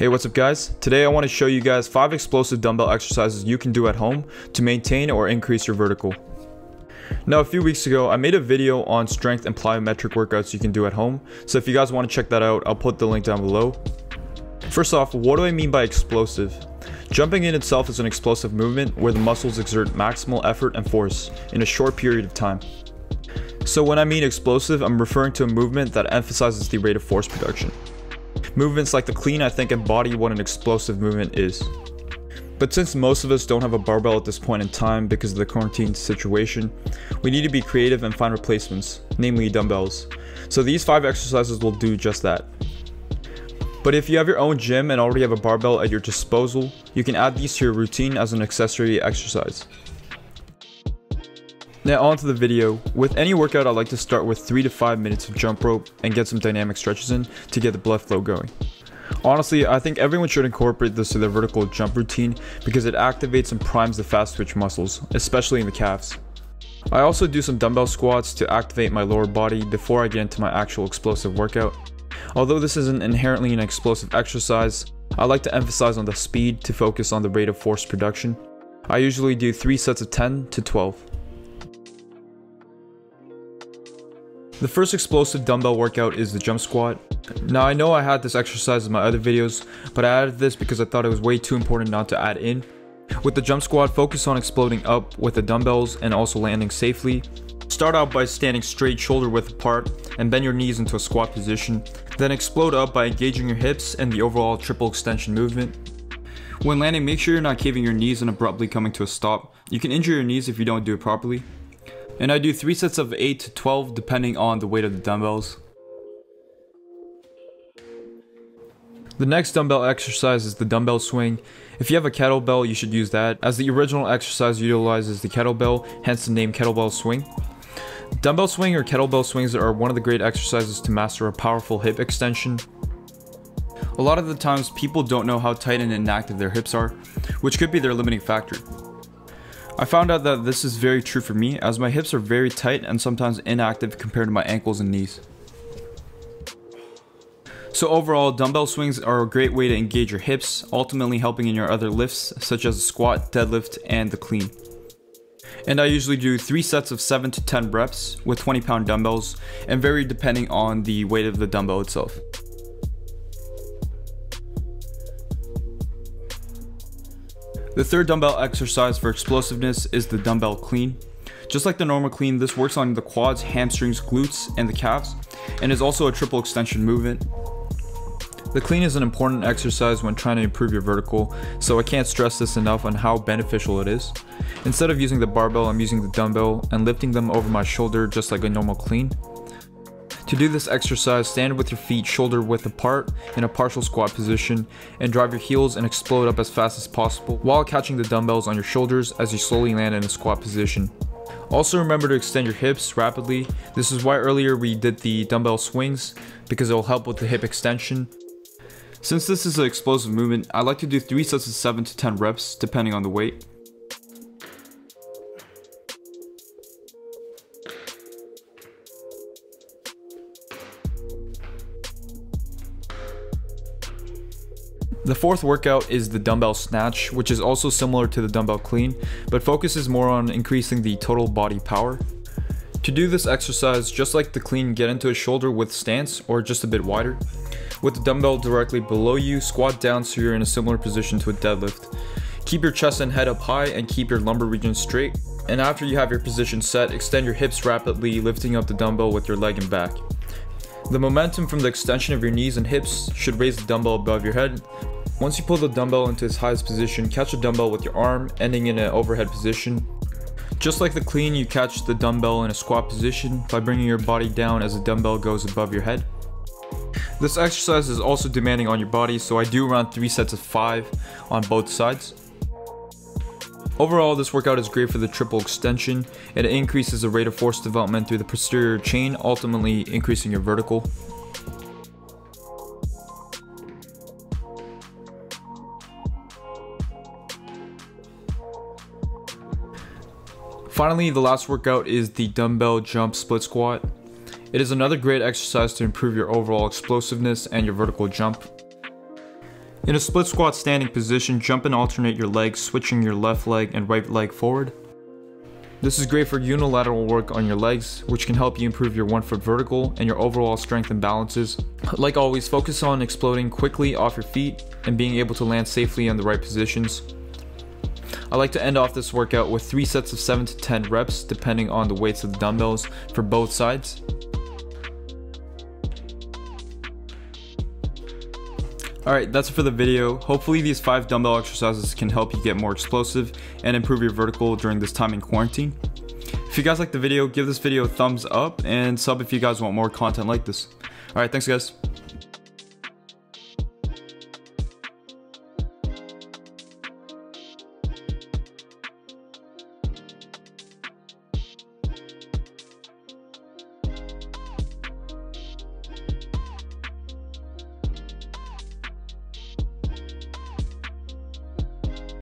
Hey, what's up guys? Today I want to show you guys 5 explosive dumbbell exercises you can do at home to maintain or increase your vertical. Now a few weeks ago I made a video on strength and plyometric workouts you can do at home, so if you guys want to check that out I'll put the link down below. First off, what do I mean by explosive? Jumping in itself is an explosive movement where the muscles exert maximal effort and force in a short period of time. So when I mean explosive, I'm referring to a movement that emphasizes the rate of force production. Movements like the clean I think embody what an explosive movement is. But since most of us don't have a barbell at this point in time because of the quarantine situation, we need to be creative and find replacements, namely dumbbells. So these 5 exercises will do just that. But if you have your own gym and already have a barbell at your disposal, you can add these to your routine as an accessory exercise. Now on to the video. With any workout I like to start with 3 to 5 minutes of jump rope and get some dynamic stretches in to get the blood flow going. Honestly, I think everyone should incorporate this to their vertical jump routine because it activates and primes the fast twitch muscles, especially in the calves. I also do some dumbbell squats to activate my lower body before I get into my actual explosive workout. Although this isn't inherently an explosive exercise, I like to emphasize on the speed to focus on the rate of force production. I usually do 3 sets of 10 to 12. The first explosive dumbbell workout is the jump squat. Now I know I had this exercise in my other videos, but I added this because I thought it was way too important not to add in. With the jump squat, focus on exploding up with the dumbbells and also landing safely. Start out by standing straight shoulder width apart and bend your knees into a squat position. Then explode up by engaging your hips and the overall triple extension movement. When landing, make sure you're not caving your knees and abruptly coming to a stop. You can injure your knees if you don't do it properly. And I do 3 sets of 8 to 12 depending on the weight of the dumbbells. The next dumbbell exercise is the dumbbell swing. If you have a kettlebell, you should use that, as the original exercise utilizes the kettlebell, hence the name kettlebell swing. Dumbbell swing or kettlebell swings are one of the great exercises to master a powerful hip extension. A lot of the times, people don't know how tight and inactive their hips are, which could be their limiting factor. I found out that this is very true for me as my hips are very tight and sometimes inactive compared to my ankles and knees. So overall, dumbbell swings are a great way to engage your hips, ultimately helping in your other lifts such as the squat, deadlift, and the clean. And I usually do 3 sets of 7 to 10 reps with 20 pound dumbbells and vary depending on the weight of the dumbbell itself. The third dumbbell exercise for explosiveness is the dumbbell clean. Just like the normal clean, this works on the quads, hamstrings, glutes, and the calves, and is also a triple extension movement. The clean is an important exercise when trying to improve your vertical, so I can't stress this enough on how beneficial it is. Instead of using the barbell, I'm using the dumbbell and lifting them over my shoulder just like a normal clean. To do this exercise, stand with your feet shoulder width apart in a partial squat position and drive your heels and explode up as fast as possible while catching the dumbbells on your shoulders as you slowly land in a squat position. Also remember to extend your hips rapidly. This is why earlier we did the dumbbell swings because it will help with the hip extension. Since this is an explosive movement, I like to do 3 sets of 7 to 10 reps depending on the weight. The fourth workout is the dumbbell snatch, which is also similar to the dumbbell clean, but focuses more on increasing the total body power. To do this exercise, just like the clean, get into a shoulder width stance or just a bit wider. With the dumbbell directly below you, squat down so you're in a similar position to a deadlift. Keep your chest and head up high and keep your lumbar region straight. And after you have your position set, extend your hips rapidly, lifting up the dumbbell with your leg and back. The momentum from the extension of your knees and hips should raise the dumbbell above your head. Once you pull the dumbbell into its highest position, catch the dumbbell with your arm, ending in an overhead position. Just like the clean, you catch the dumbbell in a squat position by bringing your body down as the dumbbell goes above your head. This exercise is also demanding on your body, so I do around 3 sets of 5 on both sides. Overall, this workout is great for the triple extension. It increases the rate of force development through the posterior chain, ultimately increasing your vertical. Finally, the last workout is the dumbbell jump split squat. It is another great exercise to improve your overall explosiveness and your vertical jump. In a split squat standing position, jump and alternate your legs, switching your left leg and right leg forward. This is great for unilateral work on your legs, which can help you improve your one foot vertical and your overall strength and balances. Like always, focus on exploding quickly off your feet and being able to land safely in the right positions. I like to end off this workout with 3 sets of 7 to 10 reps depending on the weights of the dumbbells for both sides. Alright, that's it for the video. Hopefully these 5 dumbbell exercises can help you get more explosive and improve your vertical during this time in quarantine. If you guys like the video, give this video a thumbs up and sub if you guys want more content like this. Alright, thanks guys.